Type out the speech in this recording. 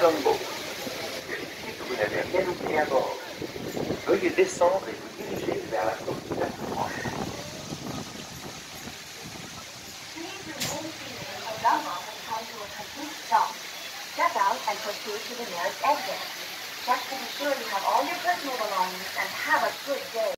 comme beau. Vous n'avez rien oublié à bord. Veuillez descendre et vous diriger vers la sortie la plus proche. Please remain seated until has come to a complete stop. Step out and proceed to the nearest exit. Just to be sure you have all your personal belongings and have a good day.